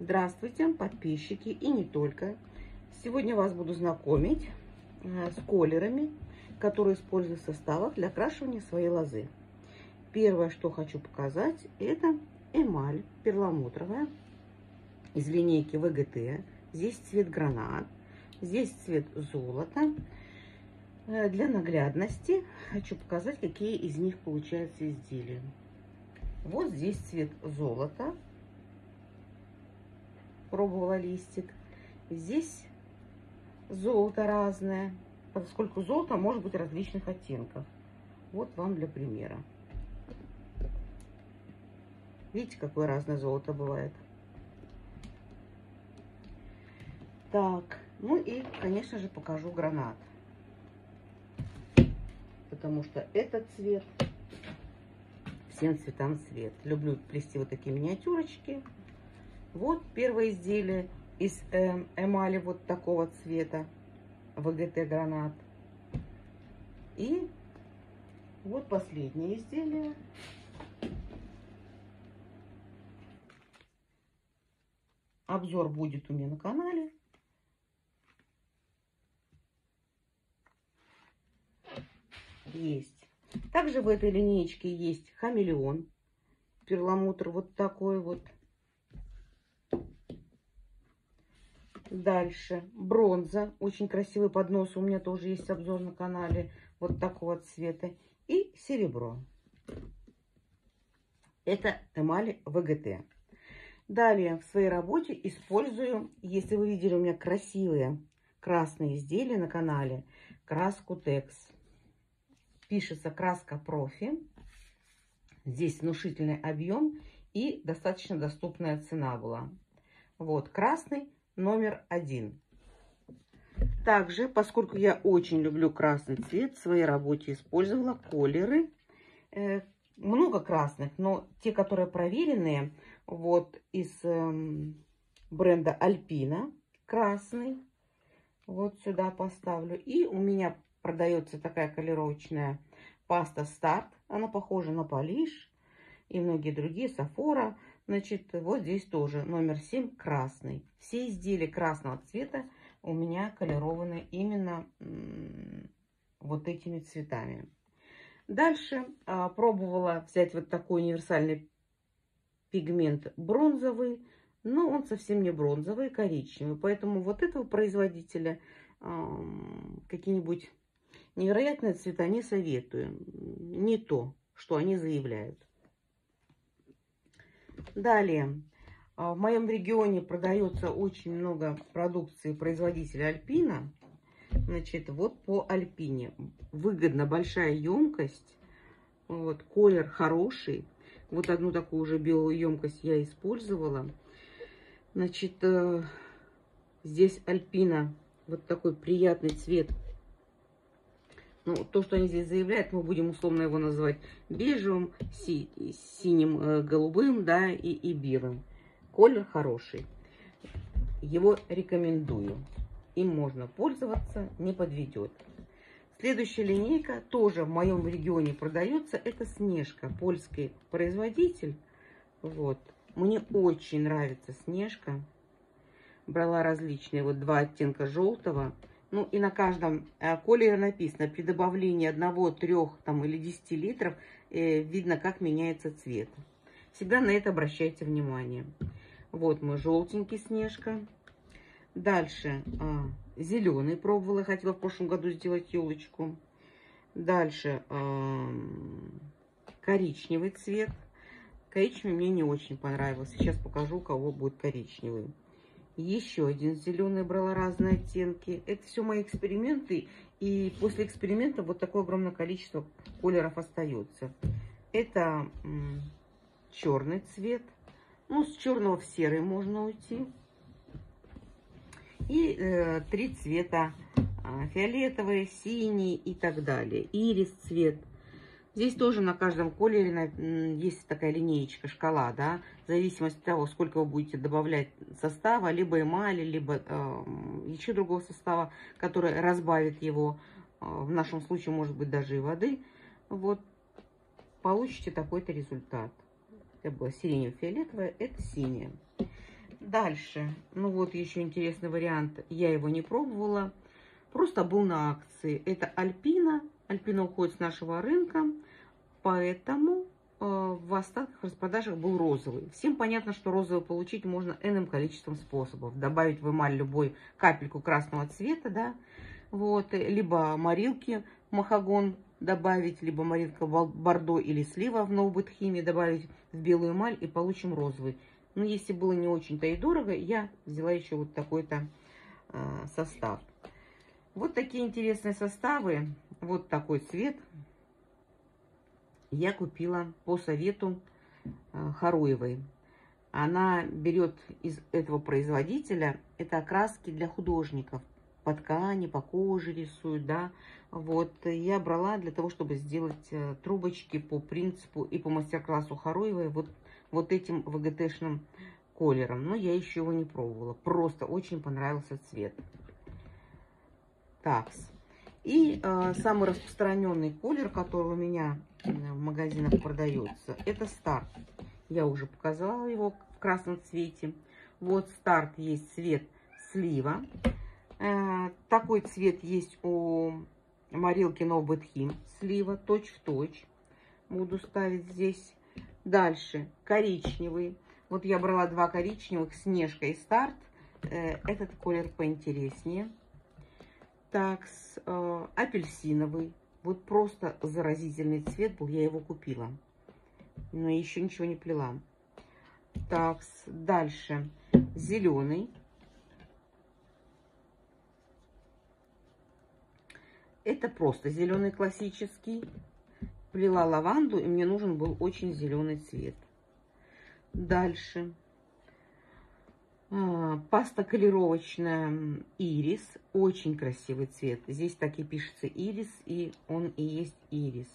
Здравствуйте, подписчики и не только. Сегодня вас буду знакомить э, с колерами, которые использую в составах для окрашивания своей лозы. Первое, что хочу показать, это эмаль перламутровая из линейки ВГТ. Здесь цвет гранат, здесь цвет золота. Э, для наглядности хочу показать, какие из них получаются изделия. Вот здесь цвет золота, пробовала листик. Здесь золото разное, поскольку золото может быть различных оттенков. Вот вам для примера. Видите, какое разное золото бывает. Так, ну и, конечно же, покажу гранат. Потому что этот цвет, всем цветам цвет. Люблю плести вот такие миниатюрочки. Вот первое изделие из э, эмали вот такого цвета. ВГТ гранат. И вот последнее изделие. Обзор будет у меня на канале. Есть. Также в этой линейке есть хамелеон. Перламутр вот такой вот. Дальше бронза. Очень красивый поднос. У меня тоже есть обзор на канале. Вот такого цвета. И серебро. Это эмали ВГТ. Далее в своей работе использую, если вы видели у меня красивые красные изделия на канале, краску Текс. Пишется краска профи. Здесь внушительный объем и достаточно доступная цена была. Вот красный номер один. Также, поскольку я очень люблю красный цвет, в своей работе использовала колеры. Э, много красных, но те, которые проверенные, вот из э, бренда Альпина, красный. Вот сюда поставлю. И у меня продается такая колеровочная паста Старт. Она похожа на Полиш и многие другие, Сафора. Значит, вот здесь тоже номер 7 красный. Все изделия красного цвета у меня колерованы именно вот этими цветами. Дальше а, пробовала взять вот такой универсальный пигмент бронзовый, но он совсем не бронзовый, а коричневый. Поэтому вот этого производителя а, какие-нибудь невероятные цвета не советую. Не то, что они заявляют. Далее. А, в моем регионе продается очень много продукции производителя Альпина. Значит, вот по Альпине. Выгодно большая емкость. Вот, колер хороший. Вот одну такую уже белую емкость я использовала. Значит, э, здесь Альпина. Вот такой приятный цвет. Ну, то, что они здесь заявляют, мы будем условно его называть бежевым, си синим, э, голубым, да, и, и белым. Колер хороший. Его рекомендую. Им можно пользоваться, не подведет. Следующая линейка тоже в моем регионе продается. Это Снежка, польский производитель. Вот. Мне очень нравится Снежка. Брала различные, вот два оттенка желтого ну и на каждом э, колере написано, при добавлении одного, трех там, или 10 литров э, видно, как меняется цвет. Всегда на это обращайте внимание. Вот мой желтенький снежка. Дальше э, зеленый пробовала, хотела в прошлом году сделать елочку. Дальше э, коричневый цвет. Коричневый мне не очень понравился. Сейчас покажу, у кого будет коричневый. Еще один зеленый брала разные оттенки. Это все мои эксперименты. И после эксперимента вот такое огромное количество колеров остается. Это черный цвет. Ну, с черного в серый можно уйти. И э, три цвета. Э, фиолетовый, синий и так далее. Ирис цвет. Здесь тоже на каждом колере есть такая линеечка, шкала, да, в зависимости от того, сколько вы будете добавлять состава, либо эмали, либо э, еще другого состава, который разбавит его, э, в нашем случае, может быть, даже и воды, вот, получите такой-то результат. Это было сиренево-фиолетовое, это синее. Дальше. Ну вот еще интересный вариант. Я его не пробовала. Просто был на акции. Это Альпина. Альпина уходит с нашего рынка. Поэтому э, в остатках распродажах был розовый. Всем понятно, что розовый получить можно иным количеством способов. Добавить в эмаль любой капельку красного цвета, да, вот, либо морилки махагон добавить, либо морилка бордо или слива в ноубыт химии добавить в белую эмаль и получим розовый. Но если было не очень-то и дорого, я взяла еще вот такой-то э, состав. Вот такие интересные составы. Вот такой цвет я купила по совету э, Харуевой. Она берет из этого производителя, это окраски для художников. По ткани, по коже рисуют, да. Вот, я брала для того, чтобы сделать э, трубочки по принципу и по мастер-классу Харуевой. Вот вот этим ВГТшным колером. Но я еще его не пробовала. Просто очень понравился цвет. Такс. И э, самый распространенный колер, который у меня в магазинах продается, это старт. Я уже показала его в красном цвете. Вот старт есть цвет слива. Э, такой цвет есть у Морилки Новбетхим. Слива, точь в точь. Буду ставить здесь. Дальше коричневый. Вот я брала два коричневых, Снежка и Старт. Э, этот колер поинтереснее. Так, э, апельсиновый. Вот просто заразительный цвет был, я его купила. Но еще ничего не плела. Так, дальше зеленый. Это просто зеленый классический плела лаванду, и мне нужен был очень зеленый цвет. Дальше. А, паста колеровочная ирис. Очень красивый цвет. Здесь так и пишется ирис, и он и есть ирис.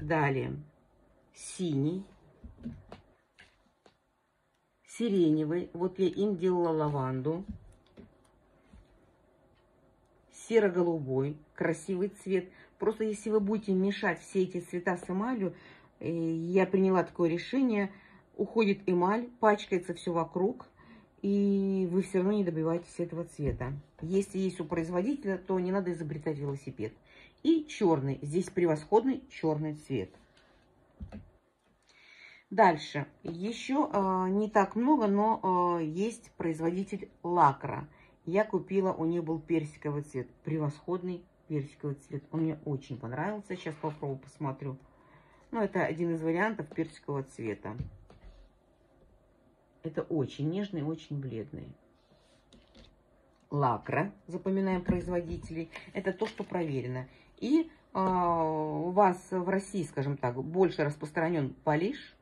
Далее. Синий. Сиреневый. Вот я им делала лаванду. Серо-голубой. Красивый цвет. Просто если вы будете мешать все эти цвета с эмалью, э, я приняла такое решение, уходит эмаль, пачкается все вокруг, и вы все равно не добиваетесь этого цвета. Если есть у производителя, то не надо изобретать велосипед. И черный. Здесь превосходный черный цвет. Дальше. Еще э, не так много, но э, есть производитель лакра. Я купила, у них был персиковый цвет. Превосходный персиковый цвет. Он мне очень понравился. Сейчас попробую, посмотрю. Ну, это один из вариантов персикового цвета. Это очень нежный, очень бледный. Лакра, запоминаем производителей. Это то, что проверено. И э, у вас в России, скажем так, больше распространен полиш.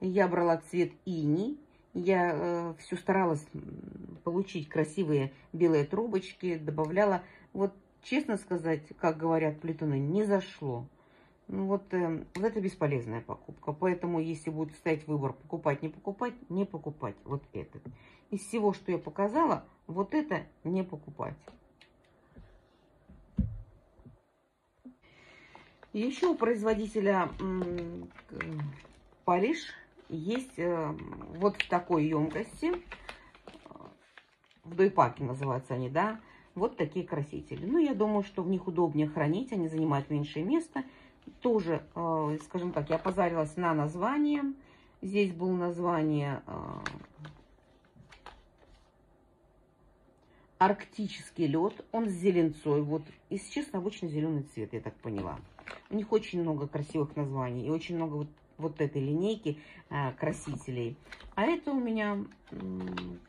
Я брала цвет ини. Я э, все старалась получить красивые белые трубочки. Добавляла вот честно сказать, как говорят плетуны, не зашло. Ну вот, э, вот это бесполезная покупка. Поэтому, если будет стоять выбор покупать, не покупать, не покупать вот этот. Из всего, что я показала, вот это не покупать. Еще у производителя Париж есть э, вот в такой емкости. В дойпаке называются они, да вот такие красители. Ну, я думаю, что в них удобнее хранить, они занимают меньшее место. Тоже, э, скажем так, я позарилась на название. Здесь было название э, арктический лед. Он с зеленцой. Вот, если честно, обычно зеленый цвет, я так поняла. У них очень много красивых названий и очень много вот, вот этой линейки э, красителей. А это у меня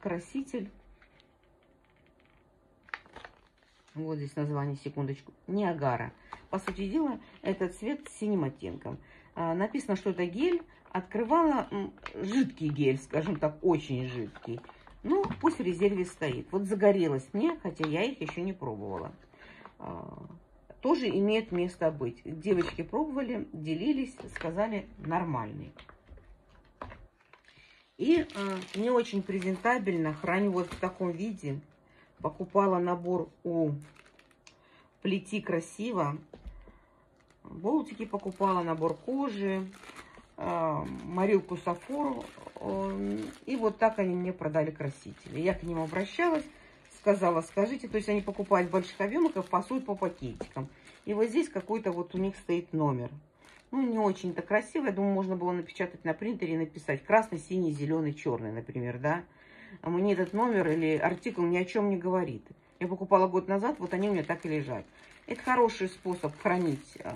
краситель Вот здесь название, секундочку. Ниагара. По сути дела, это цвет с синим оттенком. А, написано, что это гель. Открывала жидкий гель, скажем так, очень жидкий. Ну, пусть в резерве стоит. Вот загорелась мне, хотя я их еще не пробовала. А, тоже имеет место быть. Девочки пробовали, делились, сказали нормальный. И э, не очень презентабельно храню вот в таком виде покупала набор у Плети Красиво. Болтики покупала, набор кожи, э, Марилку Сафору И вот так они мне продали красители. Я к ним обращалась, сказала, скажите, то есть они покупают в больших объемах и фасуют по пакетикам. И вот здесь какой-то вот у них стоит номер. Ну, не очень-то красиво. Я думаю, можно было напечатать на принтере и написать красный, синий, зеленый, черный, например, да. А мне этот номер или артикул ни о чем не говорит. Я покупала год назад, вот они у меня так и лежат. Это хороший способ хранить э,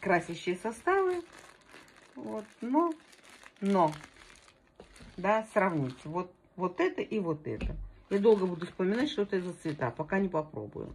красящие составы. Вот, но, но, да, сравнить. Вот, вот это и вот это. Я долго буду вспоминать, что это за цвета, пока не попробую.